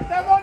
¡Estamos!